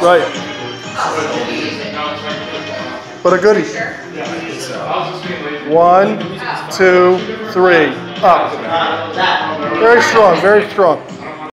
Right. But a goodie. One, two, three. Up. Very strong, very strong.